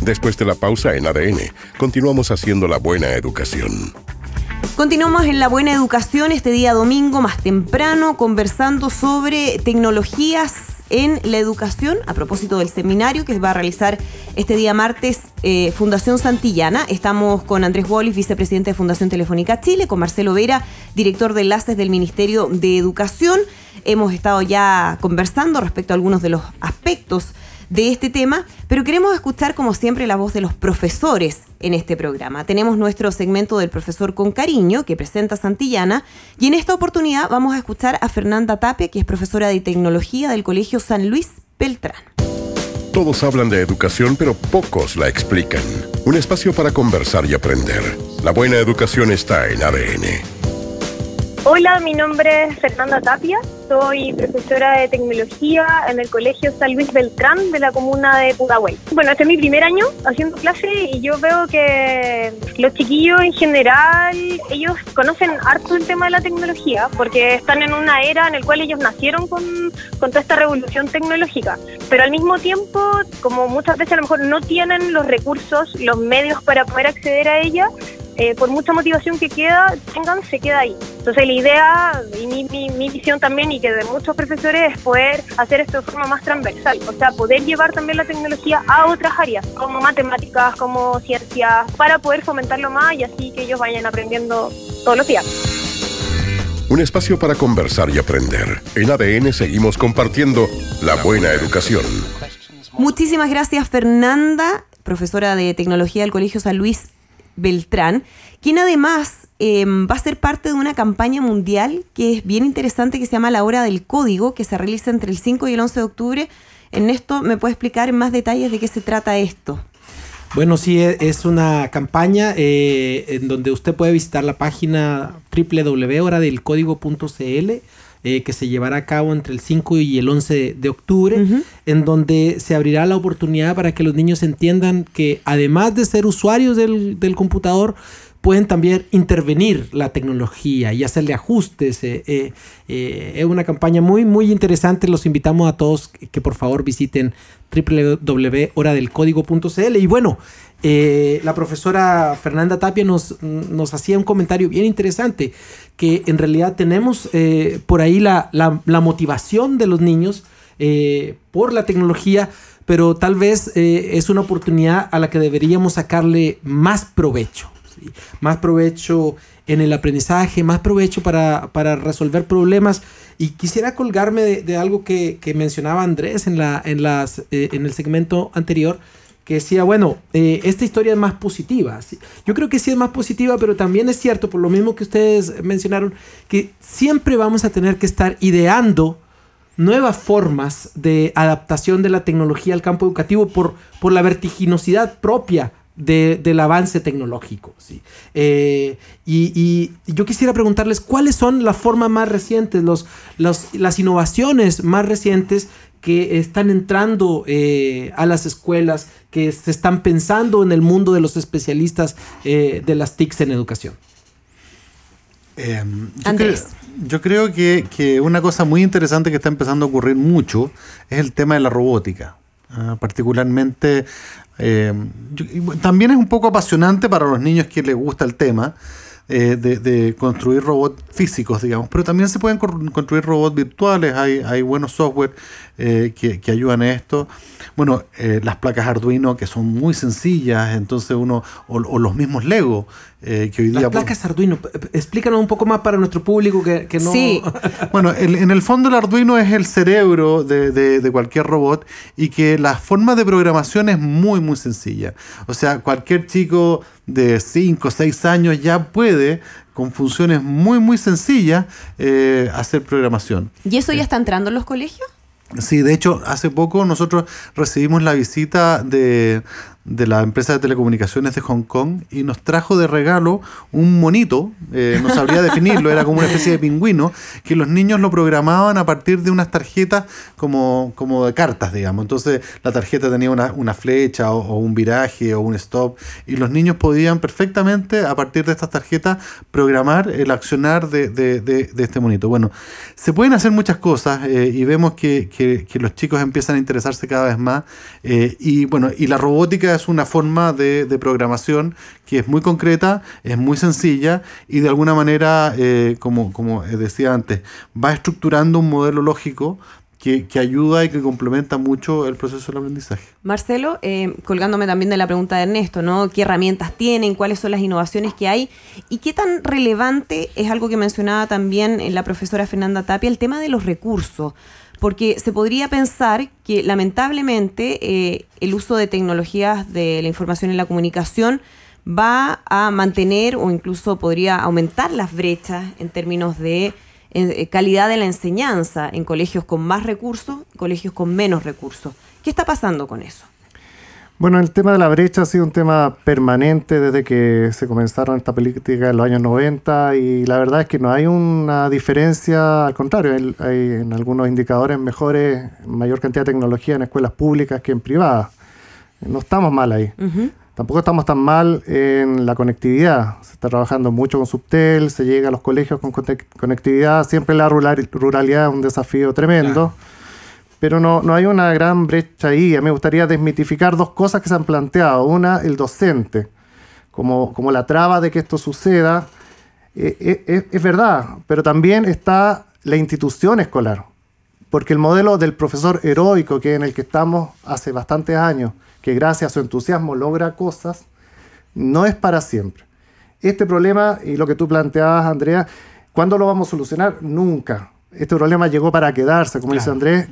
Después de la pausa en ADN, continuamos haciendo la buena educación. Continuamos en la buena educación este día domingo más temprano conversando sobre tecnologías en la educación a propósito del seminario que va a realizar este día martes eh, Fundación Santillana. Estamos con Andrés Wallis, vicepresidente de Fundación Telefónica Chile, con Marcelo Vera, director de enlaces del Ministerio de Educación. Hemos estado ya conversando respecto a algunos de los aspectos de este tema, pero queremos escuchar como siempre la voz de los profesores en este programa. Tenemos nuestro segmento del profesor con cariño que presenta Santillana y en esta oportunidad vamos a escuchar a Fernanda Tapia, que es profesora de tecnología del Colegio San Luis Beltrán. Todos hablan de educación, pero pocos la explican. Un espacio para conversar y aprender. La buena educación está en ADN. Hola, mi nombre es Fernanda Tapia, soy profesora de tecnología en el Colegio San Luis Beltrán de la comuna de Pudahuel. Bueno, este es mi primer año haciendo clase y yo veo que los chiquillos en general, ellos conocen harto el tema de la tecnología porque están en una era en la cual ellos nacieron con, con toda esta revolución tecnológica, pero al mismo tiempo, como muchas veces a lo mejor no tienen los recursos, los medios para poder acceder a ella, eh, por mucha motivación que queda, tengan, se queda ahí. Entonces la idea y mi, mi, visión también y que de muchos profesores es poder hacer esto de forma más transversal, o sea, poder llevar también la tecnología a otras áreas, como matemáticas, como ciencias, para poder fomentarlo más y así que ellos vayan aprendiendo todos los días. Un espacio para conversar y aprender. En ADN seguimos compartiendo la buena educación. Muchísimas gracias Fernanda, profesora de tecnología del Colegio San Luis Beltrán, quien además em, va a ser parte de una campaña mundial que es bien interesante que se llama La Hora del Código, que se realiza entre el 5 y el 11 de octubre. Ernesto, ¿me puede explicar en más detalles de qué se trata esto? Bueno, sí, e, es una campaña eh, en donde usted puede visitar la página www.horadelcódigo.cl eh, que se llevará a cabo entre el 5 y el 11 de octubre, en donde se abrirá la oportunidad para que los niños entiendan que además de ser usuarios del, computador, pueden también intervenir la tecnología y hacerle ajustes. Eh, eh, es una campaña muy, muy interesante. Los invitamos a todos que por favor visiten www.horadelcódigo.cl. Y bueno, eh, la profesora Fernanda Tapia nos, nos, hacía un comentario bien interesante, que en realidad tenemos eh, por ahí la, la, motivación de los niños eh, por la tecnología, pero tal vez es una oportunidad a la que deberíamos sacarle más provecho, más provecho en el aprendizaje, más provecho para, para resolver problemas. Y quisiera colgarme de, algo que, que, mencionaba Andrés en, la, en, las, en el segmento anterior, que decía, bueno, eh, esta historia es más positiva. Yo creo que sí es más positiva, pero también es cierto, por lo mismo que ustedes mencionaron, que siempre vamos a tener que estar ideando nuevas formas de adaptación de la tecnología al campo educativo por, por la vertiginosidad propia del avance tecnológico. ¿sí? Eh, y, yo quisiera preguntarles cuáles son las formas más recientes, los, las innovaciones más recientes que están entrando eh, a las escuelas, que se están pensando en el mundo de los especialistas eh, de las TICs en educación. Em, yo, Creo, que, una cosa muy interesante que está empezando a ocurrir mucho es el tema de la robótica. Ah, particularmente, em, también es un poco apasionante para los niños que les gusta el tema. Eh, de, construir robots físicos, digamos, pero también se pueden construir robots virtuales, hay, hay buenos software eh, que, que, ayudan a esto. Bueno, eh, las placas Arduino que son muy sencillas, entonces uno, o, los mismos Lego, eh, que hoy día... Las placas Arduino, explícanos un poco más para nuestro público que, que no... Sí. bueno, en el fondo el Arduino es el cerebro de, de, cualquier robot y que la forma de programación es muy, muy sencilla. O sea, cualquier chico de 5 o 6 años ya puede con funciones muy, muy sencillas, hacer programación. ¿Y eso ya está entrando en los colegios? Sí, de hecho, hace poco nosotros recibimos la visita de, de la empresa de telecomunicaciones de Hong Kong y nos trajo de regalo un monito, eh, no sabría definirlo, era como una especie de pingüino, que los niños lo programaban a partir de unas tarjetas como, como de cartas, digamos. Entonces la tarjeta tenía una, una flecha o, un viraje o un stop y los niños podían perfectamente a partir de estas tarjetas programar el accionar de, de, este monito. Bueno, se pueden hacer muchas cosas eh, y vemos que, que, que, los chicos empiezan a interesarse cada vez más eh, y bueno, y la robótica es una forma de, programación que es muy concreta, es muy sencilla y de alguna manera, eh, como, decía antes, va estructurando un modelo lógico que, ayuda y que complementa mucho el proceso del aprendizaje. Marcelo, eh, colgándome también de la pregunta de Ernesto, ¿no? ¿Qué herramientas tienen? ¿Cuáles son las innovaciones que hay? ¿Y qué tan relevante es algo que mencionaba también la profesora Fernanda Tapia, el tema de los recursos? Porque se podría pensar que lamentablemente eh, el uso de tecnologías de la información y la comunicación va a mantener o incluso podría aumentar las brechas en términos de eh, calidad de la enseñanza en colegios con más recursos colegios con menos recursos. ¿Qué está pasando con eso? Bueno, el tema de la brecha ha sido un tema permanente desde que se comenzaron esta política en los años 90 y la verdad es que no hay una diferencia, al contrario, hay, en algunos indicadores mejores, mayor cantidad de tecnología en escuelas públicas que en privadas. No estamos mal ahí. Tampoco estamos tan mal en la conectividad. Se está trabajando mucho con Subtel, se llega a los colegios con conectividad. Siempre la ruralidad es un desafío tremendo. Pero no, no hay una gran brecha ahí. Me gustaría desmitificar dos cosas que se han planteado. Una, el docente, como, como la traba de que esto suceda. Eh, eh, es verdad, pero también está la institución escolar. Porque el modelo del profesor heroico, que en el que estamos hace bastantes años, que gracias a su entusiasmo logra cosas, no es para siempre. Este problema, y lo que tú planteabas, Andrea, ¿cuándo lo vamos a solucionar? Nunca. Este problema llegó para quedarse, como dice Andrés.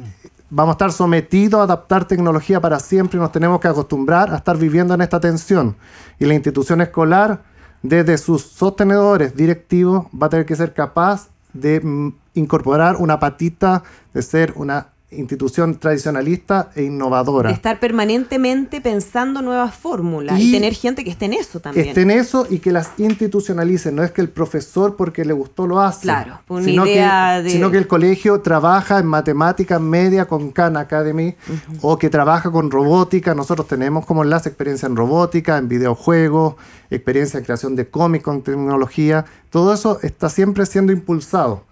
Vamos a estar sometidos a adaptar tecnología para siempre y nos tenemos que acostumbrar a estar viviendo en esta tensión. Y la institución escolar, desde sus sostenedores directivos, va a tener que ser capaz de mm, incorporar una patita, de ser una institución tradicionalista e innovadora. estar permanentemente pensando nuevas fórmulas y, tener gente que esté en eso también. Que esté en eso y que las institucionalicen. No es que el profesor porque le gustó lo hace. Claro, sino que, Sino que el colegio trabaja en matemática media con Khan Academy o que trabaja con robótica. Nosotros tenemos como enlace experiencia en robótica, en videojuegos, experiencia en creación de cómics con tecnología. Todo eso está siempre siendo impulsado.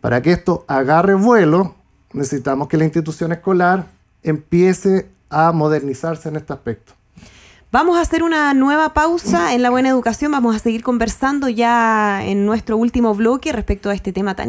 Para que esto agarre vuelo, necesitamos que la institución escolar empiece a modernizarse en este aspecto. Vamos a hacer una nueva pausa en la buena educación, vamos a seguir conversando ya en nuestro último bloque respecto a este tema tan